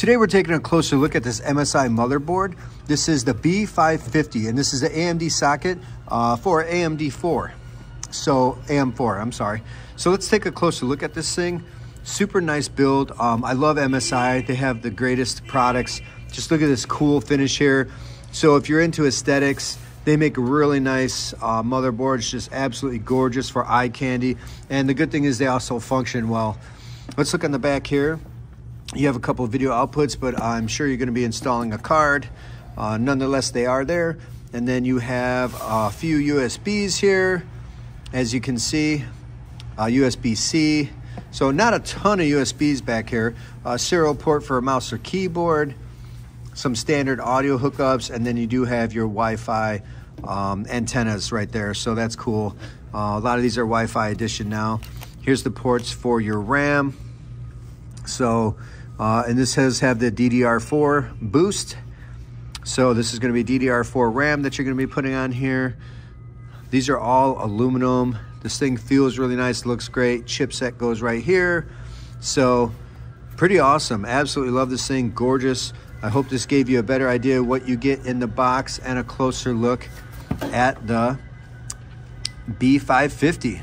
Today we're taking a closer look at this MSI motherboard. This is the B550 and this is the AMD socket uh, for AMD 4. So AM4, I'm sorry. So let's take a closer look at this thing. Super nice build. Um, I love MSI. They have the greatest products. Just look at this cool finish here. So if you're into aesthetics, they make really nice uh, motherboards, just absolutely gorgeous for eye candy. And the good thing is they also function well. Let's look on the back here. You have a couple of video outputs, but I'm sure you're going to be installing a card. Uh, nonetheless, they are there. And then you have a few USBs here, as you can see, uh, USB-C. So not a ton of USBs back here. A serial port for a mouse or keyboard, some standard audio hookups, and then you do have your Wi-Fi um, antennas right there. So that's cool. Uh, a lot of these are Wi-Fi edition now. Here's the ports for your RAM. So uh, and this has have the DDR4 boost. So this is going to be DDR4 RAM that you're going to be putting on here. These are all aluminum. This thing feels really nice, looks great. Chipset goes right here. So pretty awesome. Absolutely love this thing, gorgeous. I hope this gave you a better idea of what you get in the box and a closer look at the B550.